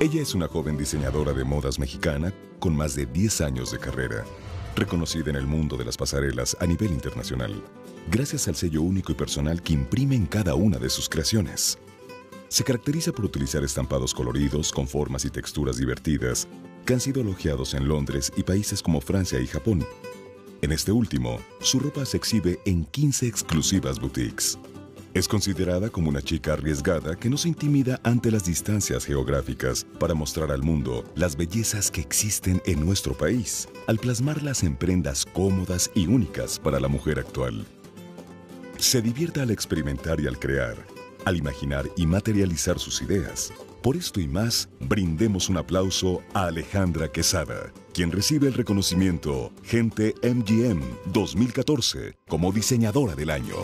Ella es una joven diseñadora de modas mexicana con más de 10 años de carrera, reconocida en el mundo de las pasarelas a nivel internacional, gracias al sello único y personal que imprime en cada una de sus creaciones. Se caracteriza por utilizar estampados coloridos con formas y texturas divertidas que han sido elogiados en Londres y países como Francia y Japón. En este último, su ropa se exhibe en 15 exclusivas boutiques. Es considerada como una chica arriesgada que no se intimida ante las distancias geográficas para mostrar al mundo las bellezas que existen en nuestro país, al plasmarlas en prendas cómodas y únicas para la mujer actual. Se divierte al experimentar y al crear, al imaginar y materializar sus ideas. Por esto y más, brindemos un aplauso a Alejandra Quesada, quien recibe el reconocimiento Gente MGM 2014 como diseñadora del año.